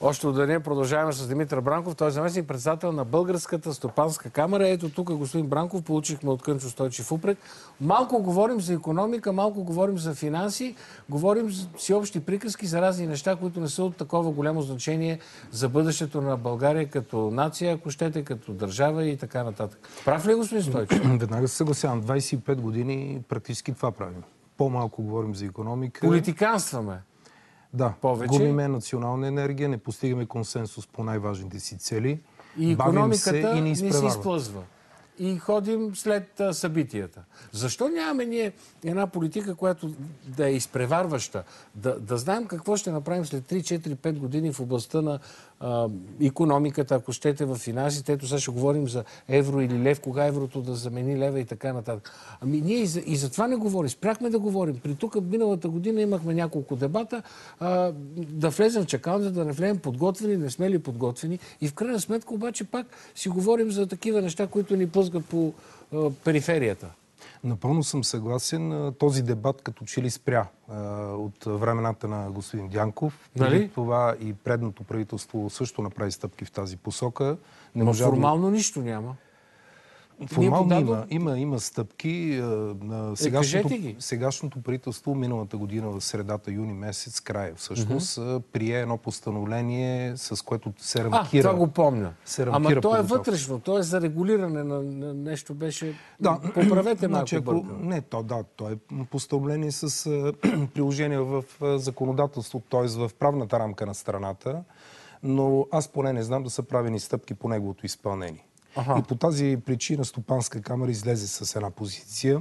Още от деня продължаваме с Димитър Бранков. Той е заместник председател на Българската стопанска камера. Ето тук, господин Бранков, получихме от Кънчо Стойчев упрек. Малко говорим за економика, малко говорим за финанси, говорим за всеобщи приказки за разни неща, които не са от такова голямо значение за бъдещето на България като нация, ако щете, като държава и така нататък. Прав ли е, господин Стойчев? Веднага се съгласявам. 25 години практически това правим. По-малко говорим за економика. Политиканстваме. Да, Повече? губиме национална енергия, не постигаме консенсус по най-важните си цели. И бавим се економиката и ни ни се изплъзва. И ходим след а, събитията. Защо нямаме ние една политика, която да е изпреварваща? Да, да знаем какво ще направим след 3-4-5 години в областта на економиката, ако щете в финансите. Ето сега ще говорим за евро или лев, кога еврото да замени лева и така нататък. Ами ние и за, и за това не говорим. Спряхме да говорим. При тук миналата година имахме няколко дебата. А, да влезем в чакалната, да не влезем подготвени, не сме ли подготвени. И в крайна сметка обаче пак си говорим за такива неща, които ни плъзгат по а, периферията. Напълно съм съгласен. Този дебат като че ли спря от времената на господин Дянков. Нали? Това и предното правителство също направи стъпки в тази посока. Не Но можа формално нищо няма. Формално Ние има, подадох- има, има стъпки. а, на Сегашното, Е, сегашното правителство миналата година в средата юни месец, края всъщност, а, прие едно постановление, с което се А, рамкира. това го помня. се Ама то е вътрешно, то е за регулиране на, на нещо беше... Да, Поправете малко Значи, ако-. Не, то, да, то е постановление с а, приложение в а, законодателство, т.е. в правната рамка на страната, но аз поне не знам да са правени стъпки по неговото изпълнение. Аха. И по тази причина Стопанска камера излезе с една позиция,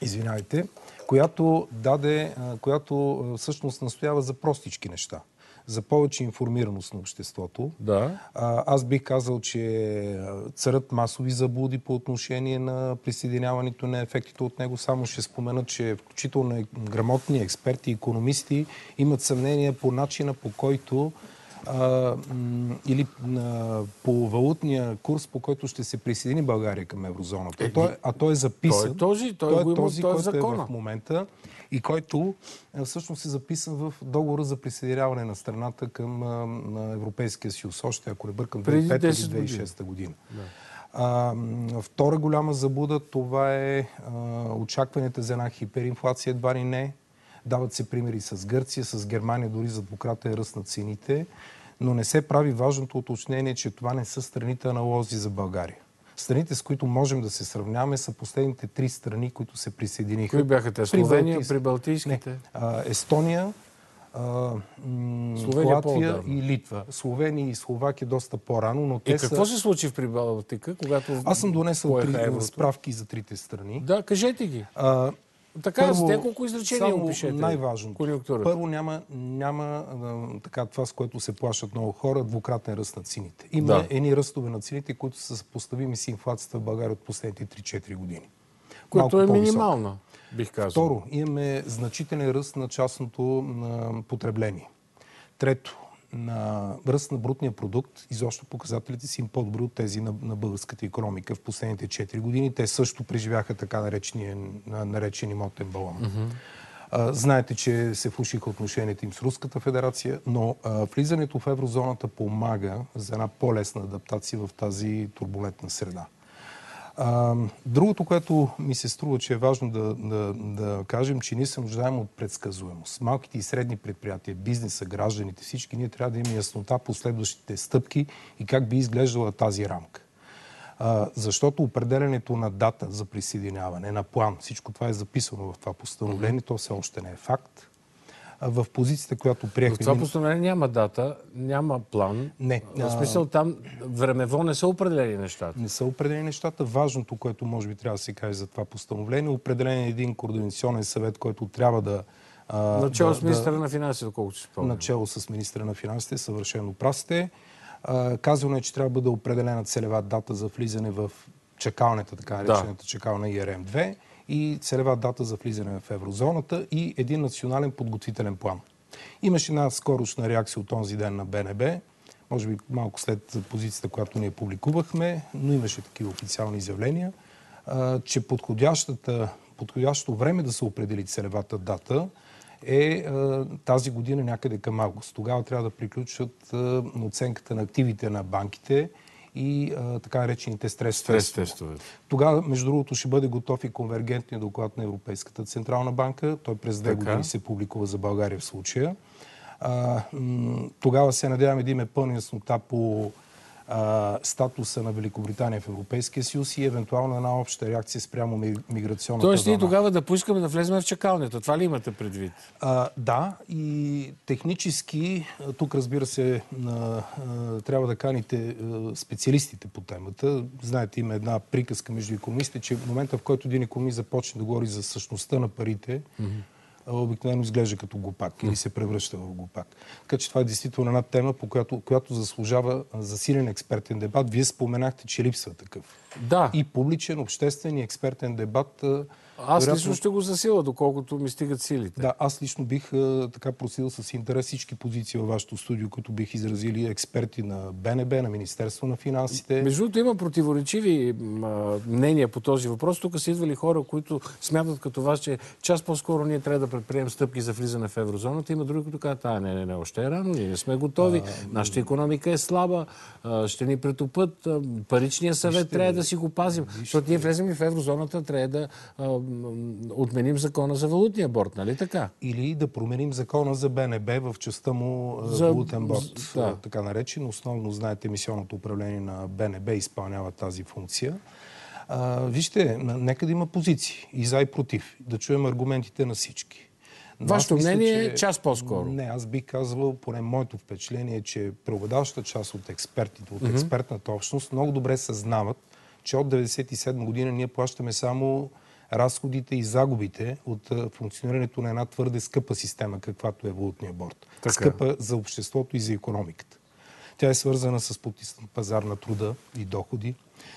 извинявайте, която даде, която всъщност настоява за простички неща. За повече информираност на обществото. Да. А, Аз бих казал, че а, царят масови заблуди по отношение на присъединяването на ефектите от него. Само ще спомена, че включително грамотни експерти, економисти имат съмнение по начина по който а, или а, по валутния курс, по който ще се присъедини България към еврозоната. А той, а той е записан. Той е този, той го има, този, той е който е закона. в момента и който а, всъщност е записан в договора за присъединяване на страната към а, на Европейския съюз. Още, ако не бъркам, Преди 2005 10 или 2006 година. А, м, втора голяма забуда, това е а, очакванията за една хиперинфлация, едва ли не. Дават се примери с Гърция, с Германия, дори за двукратен ръст на цените, но не се прави важното уточнение, че това не са страните аналози за България. Страните, с които можем да се сравняваме, са последните три страни, които се присъединиха. Кои бяха те? Словения, при Балтийските? Не. А, Естония, Словения Латвия и Литва. Словения и Словакия доста по-рано, но те И какво са... се случи в Прибалтика, когато Аз съм донесъл три еврото? справки за трите страни. Да, кажете ги. А, Така, с няколко изречения само опишете. най-важното. Първо няма, няма така, това, с което се плащат много хора, двукратен ръст на цените. Има Да. едни ръстове на цените, които са съпоставими с инфлацията в България от последните 3-4 години. Което е минимална, бих казал. Второ, имаме значителен ръст на частното на потребление. Трето, на ръст на брутния продукт, изобщо показателите си им по-добри от тези на, на българската економика в последните 4 години. Те също преживяха така наречения, на- наречен имотен балон. А, знаете, че се влушиха отношенията им с Руската федерация, но а, влизането в еврозоната помага за една по-лесна адаптация в тази турбулентна среда. А, другото, което ми се струва, че е важно да, да, да кажем, че ние се нуждаем от предсказуемост. Малките и средни предприятия, бизнеса, гражданите, всички ние трябва да имаме яснота по следващите стъпки и как би изглеждала тази рамка. А, защото определенето на дата за присъединяване, на план, всичко това е записано в това постановление, то все още не е факт. В позицията, която приехме... това мин- постановление няма дата, няма план. Не. В смисъл там времево не са определени нещата. Не са определени нещата. Важното, което може би трябва да се каже за това постановление, е определен един координационен съвет, който трябва да... Начало да- с министъра на финансите, колкото си спомням. начало с министра на финансите, съвършено прав сте. А, Казано е, че трябва да бъде определена целева дата за влизане в чакалнята, така наречената чакална ИРМ-2 и целева дата за влизане в еврозоната и един национален подготвителен план. Имаше една скорошна реакция от този ден на БНБ, може би малко след позицията, която ние публикувахме, но имаше такива официални изявления, че подходящото време да се определи целевата дата е тази година някъде към август. Тогава трябва да приключат оценката на активите на банките и а, така наречените стрес, стрес тестове. Тогава, между другото, ще бъде готов и конвергентният доклад на Европейската Централна банка. Той през две години се публикува за България в случая. А, тогава се надяваме да имаме пълна яснота по а, статуса на Великобритания в Европейския съюз и евентуално една обща реакция спрямо миграционната Тоест ние тогава да поискаме да влезем в чакалнята. Това ли имате предвид? А, да, и технически, тук разбира се, а, трябва да каните специалистите по темата. Знаете, има една приказка между економистите, че в момента, в който един економист започне да говори за същността на парите, mm-hmm обикновено изглежда като глупак или се превръща в глупак. Така че това е действително една тема, по която, която заслужава засилен експертен дебат. Вие споменахте, че липсва такъв. Да. И публичен, обществен и експертен дебат аз вероятно... лично ще го засила, доколкото ми стигат силите. Да, аз лично бих а, така просил с интерес всички позиции във вашето студио, които бих изразили експерти на БНБ, на Министерство на финансите. Между другото има противоречиви а, мнения по този въпрос. Тук са идвали хора, които смятат като вас, че час по-скоро ние трябва да предприемем стъпки за влизане в еврозоната. Има други, които казват, а не, не, не, още е рано, ние не сме готови, а, нашата економика е слаба, а, ще ни претопът, паричния съвет ще... трябва да си го пазим. Вижте... Защото ние влезем и в еврозоната, трябва да отменим закона за валутния борт, нали така? Или да променим закона за БНБ в частта му за валутен борт, да. така наречен. Основно, знаете, мисионното управление на БНБ изпълнява тази функция. А, вижте, нека да има позиции и за и против. Да чуем аргументите на всички. Но Вашето мисля, мнение е час по-скоро. Не, аз бих казвал, поне моето впечатление е, че преобладаващата част от експертите, от mm-hmm. експертната общност, много добре съзнават, че от 1997 година ние плащаме само разходите и загубите от функционирането на една твърде скъпа система, каквато е валутния борт. Така. Скъпа за обществото и за економиката. Тя е свързана с потиснат пазар на труда и доходи.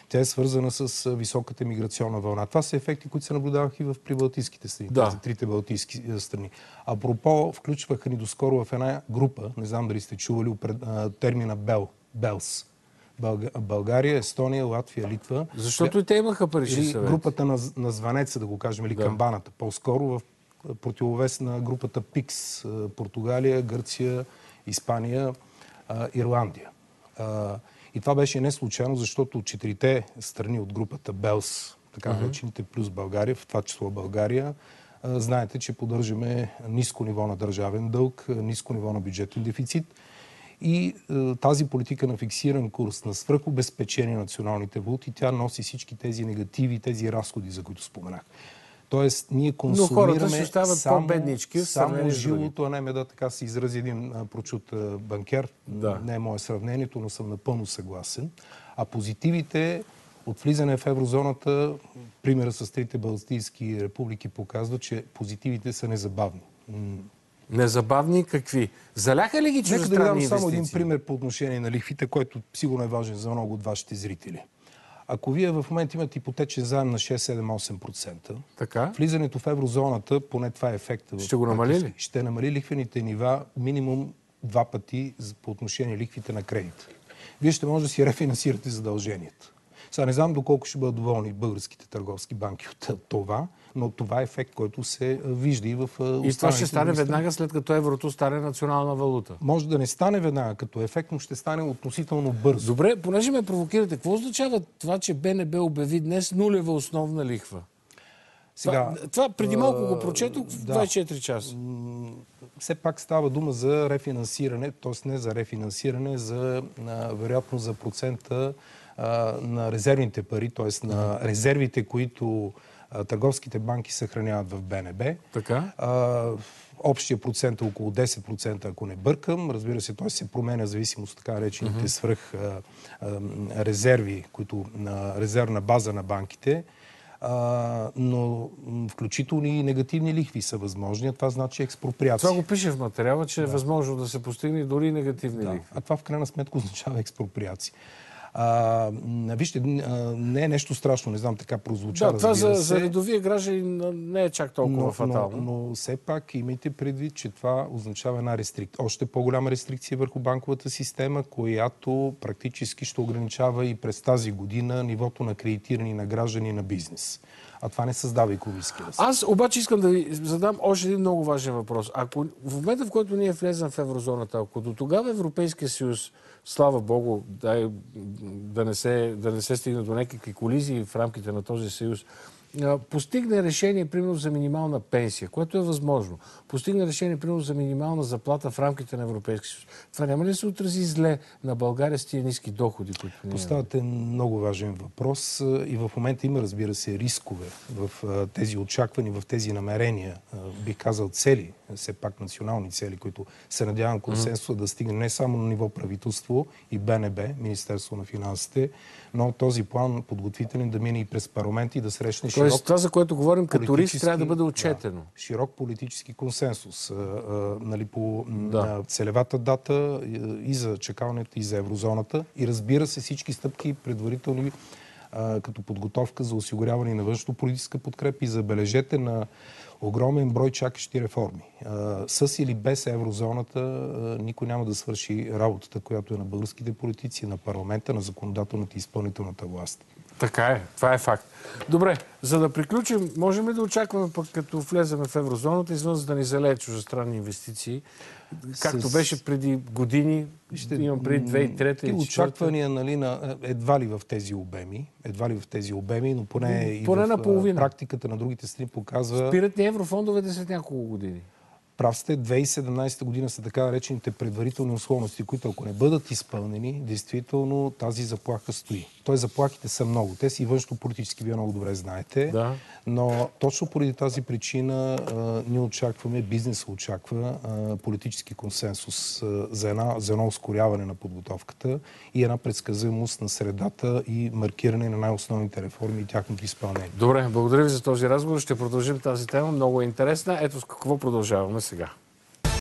Тя е свързана с високата миграционна вълна. Това са ефекти, които се наблюдаваха и в прибалтийските страни, да. тези трите балтийски страни. Апропо, включваха ни доскоро в една група, не знам дали сте чували термина БЕЛ, БЕЛС, България, Естония, Латвия, Литва. Защото и те имаха парични съвет. Групата на, на звънеца, да го кажем, или да. камбаната. По-скоро в противовес на групата ПИКС. Португалия, Гърция, Испания, Ирландия. И това беше не случайно, защото четирите страни от групата БЕЛС, така наречените, плюс България, в това число България, знаете, че поддържаме ниско ниво на държавен дълг, ниско ниво на бюджетен дефицит и е, тази политика на фиксиран курс, на свръхобезпечение на националните валути, тя носи всички тези негативи, тези разходи, за които споменах. Тоест, ние консумираме само, беднички, само жилото, а не ме да така се изрази един прочут банкер. Да. Не е мое сравнението, но съм напълно съгласен. А позитивите от влизане в еврозоната, примера с трите балтийски републики показва, че позитивите са незабавни. Незабавни какви? Заляха ли ги чуждестранни Нека да дам само един пример по отношение на лихвите, който сигурно е важен за много от вашите зрители. Ако вие в момента имате ипотечен заем на 6-7-8%, така? влизането в еврозоната, поне това е ефекта. Ще го намали ли? Ще намали лихвените нива минимум два пъти по отношение лихвите на кредит. Вие ще може да си рефинансирате задълженията. Сега не знам доколко ще бъдат доволни българските търговски банки от това, но това е ефект, който се вижда и в И това ще стане веднага след като еврото стане национална валута. Може да не стане веднага като ефект, но ще стане относително бързо. Добре, понеже ме провокирате, какво означава това, че БНБ обяви днес нулева основна лихва? Сега, това, това преди малко го прочетох в да, 24 часа. Все пак става дума за рефинансиране, т.е. не за рефинансиране, за, вероятно за процента на резервните пари, т.е. на резервите, които търговските банки съхраняват в БНБ. Така? общия процент е около 10%, ако не бъркам. Разбира се, той се променя в зависимост от така наречените mm-hmm. свръх а, а, резерви, които на резервна база на банките. А, но включително и негативни лихви са възможни, а това значи експроприация. Това го пише в материала, че е да. е възможно да се постигне дори негативни да. лихви. А това в крайна сметка означава експроприация. А, вижте, не е нещо страшно, не знам така прозвуча. Да, това за, за редовия гражданин не е чак толкова но, фатално. Но, но все пак имайте предвид, че това означава една рестрикция. Още по-голяма рестрикция върху банковата система, която практически ще ограничава и през тази година нивото на кредитиране на граждани на бизнес. А това не създава економически ръст. Аз обаче искам да ви задам още един много важен въпрос. Ако в момента, в който ние влезем в еврозоната, ако до тогава Европейския съюз, слава Богу, да, да, не, се, да не се стигне до някакви колизии в рамките на този съюз, постигне решение, примерно, за минимална пенсия, което е възможно. Постигне решение, примерно, за минимална заплата в рамките на Европейския съюз. Това няма ли да се отрази зле на България с тия ниски доходи, които ние Поставяте много важен въпрос и в момента има, разбира се, рискове в тези очаквания, в тези намерения, бих казал цели, все пак национални цели, които се надявам консенсуса да стигне не само на ниво правителство и БНБ, Министерство на финансите, но този план подготвителен да мине и през парламент и да срещне Тоест, широк... това, за което говорим като риск, трябва да бъде отчетено. Да, широк политически консенсус а, а, нали, по да. целевата дата и за чекалнето, и за еврозоната. И разбира се, всички стъпки предварителни като подготовка за осигуряване на външно политическа подкрепа и забележете на огромен брой чакащи реформи. А, с или без еврозоната а, никой няма да свърши работата, която е на българските политици, на парламента, на законодателната и изпълнителната власт. Така е, това е факт. Добре, за да приключим, можем ли да очакваме пък като влеземе в еврозоната, извън за да ни залее чужестранни инвестиции, както с... беше преди години, ще имам преди 2003 и 2004 очаквания нали, на, едва ли в тези обеми, едва ли в тези обеми, но поне, поне и в на половина. практиката на другите страни показва... Спират ни еврофондовете след няколко години. Прав сте, 2017 година са така наречените предварителни условности, които ако не бъдат изпълнени, действително тази заплаха стои. Той заплахите са много. Те си външно политически, вие много добре знаете. Да. Но точно поради тази причина а, ние очакваме, бизнес очаква а, политически консенсус а, за, една, за едно ускоряване на подготовката и една предсказуемост на средата и маркиране на най-основните реформи и тяхното изпълнение. Добре, благодаря ви за този разговор. Ще продължим тази тема. Много е интересна. Ето с какво продължаваме сега.